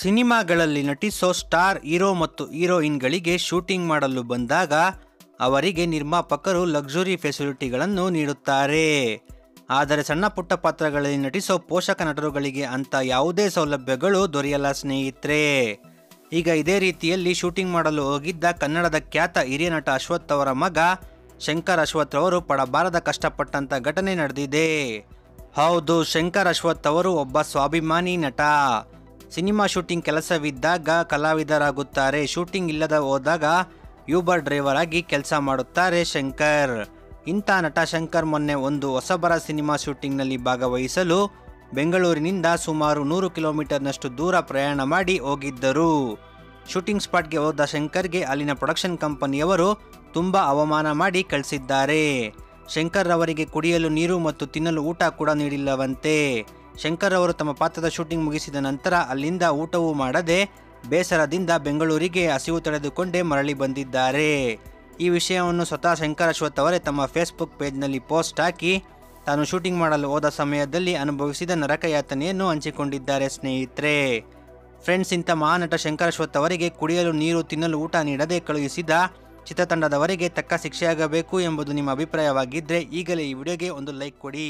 ಸಿನಿಮಾಗಳಲ್ಲಿ ನಟಿಸೋ star hero ಮತ್ತು ಹೀರೋಯಿನ್ಗಳಿಗೆ shooting ಮಾಡಲು ಬಂದಾಗ ಅವರಿಗೆ ನಿರ್ಮಾಪಕರು ಲಕ್ಸುರಿ ಫೆಸಿಲಿಟಿಗಳನ್ನು ನೀಡುತ್ತಾರೆ. ಆದರೆ ಸಣ್ಣ ಪುಟ್ಟ ಪಾತ್ರಗಳಲ್ಲಿ ನಟಿಸೋ ಪೋಷಕ ನಟರುಗಳಿಗೆ ಅಂತ ಯಾವುದೇ ಸೌಲಭ್ಯಗಳು ದೊರೆಯಲ್ಲ ಸ್ನೇಹಿತರೆ. ಈಗ ಇದೇ ರೀತಿಯಲ್ಲಿ ಶೂಟಿಂಗ್ ಮಾಡಲು ಹೋಗಿದ್ದ ಕನ್ನಡದ ಖ್ಯಾತ ಹಿರಿಯ ನಟ ಅಶ್ವಥ್ ಅವರ ಮಗ ಶಂಕರ್ ಅಶ್ವಥ್ ಅವರು ಪಡಬಾರದ ಕಷ್ಟಪಟ್ಟಂತ ಘಟನೆ ನಡೆದಿದೆ. ಹೌದು, ಶಂಕರ್ ಅಶ್ವಥ್ ಅವರು ಒಬ್ಬ ಸ್ವಾಭಿಮಾನಿ ನಟ. ಸಿನಿಮಾ ಶೂಟಿಂಗ್ ಕೆಲಸವಿದ್ದಾಗ ಕಲಾವಿದರಾಗುತ್ತಾರೆ. ಶೂಟಿಂಗ್ ಇಲ್ಲದ ಹೋದಾಗ ಯೂಬರ್ ಡ್ರೈವರ್ ಆಗಿ ಕೆಲಸ ಮಾಡುತ್ತಾರೆ ಶಂಕರ್. ಇಂಥ ನಟ ಶಂಕರ್ ಮೊನ್ನೆ ಒಂದು ಹೊಸಬರ ಸಿನಿಮಾ ಶೂಟಿಂಗ್ನಲ್ಲಿ ಭಾಗವಹಿಸಲು ಬೆಂಗಳೂರಿನಿಂದ ಸುಮಾರು ನೂರು ಕಿಲೋಮೀಟರ್ನಷ್ಟು ದೂರ ಪ್ರಯಾಣ ಮಾಡಿ ಹೋಗಿದ್ದರು. ಶೂಟಿಂಗ್ ಸ್ಪಾಟ್ಗೆ ಹೋದ ಶಂಕರ್ಗೆ ಅಲ್ಲಿನ ಪ್ರೊಡಕ್ಷನ್ ಕಂಪನಿಯವರು ತುಂಬ ಅವಮಾನ ಮಾಡಿ ಕಳಿಸಿದ್ದಾರೆ. ಶಂಕರ್ ಅವರಿಗೆ ಕುಡಿಯಲು ನೀರು ಮತ್ತು ತಿನ್ನಲು ಊಟ ಕೂಡ ನೀಡಿಲ್ಲವಂತೆ. ಶಂಕರ್ ಅವರು ತಮ್ಮ ಪಾತ್ರದ ಶೂಟಿಂಗ್ ಮುಗಿಸಿದ ನಂತರ ಅಲ್ಲಿಂದ ಊಟವೂ ಮಾಡದೆ ಬೇಸರದಿಂದ ಬೆಂಗಳೂರಿಗೆ ಹಸಿವು ತಡೆದುಕೊಂಡೇ ಮರಳಿ ಬಂದಿದ್ದಾರೆ. ಈ ವಿಷಯವನ್ನು ಸ್ವತಃ ಶಂಕರ್ ಅಶ್ವಥ್ ಅವರೇ ತಮ್ಮ ಫೇಸ್ಬುಕ್ ಪೇಜ್ನಲ್ಲಿ ಪೋಸ್ಟ್ ಹಾಕಿ, ತಾನು ಶೂಟಿಂಗ್ ಮಾಡಲು ಹೋದ ಸಮಯದಲ್ಲಿ ಅನುಭವಿಸಿದ ನರಕಯಾತನೆಯನ್ನು ಹಂಚಿಕೊಂಡಿದ್ದಾರೆ ಸ್ನೇಹಿತರೆ. ಫ್ರೆಂಡ್ಸ್, ಇಂಥ ಮಹಾನಟ ಶಂಕರ್ ಅಶ್ವಥ್ ಅವರಿಗೆ ಕುಡಿಯಲು ನೀರು, ತಿನ್ನಲು ಊಟ ನೀಡದೆ ಕಳುಹಿಸಿದ ಚಿತ್ರತಂಡದವರಿಗೆ ತಕ್ಕ ಶಿಕ್ಷೆಯಾಗಬೇಕು ಎಂಬುದು ನಿಮ್ಮ ಅಭಿಪ್ರಾಯವಾಗಿದ್ದರೆ ಈಗಲೇ ಈ ವಿಡಿಯೋಗೆ ಒಂದು ಲೈಕ್ ಕೊಡಿ.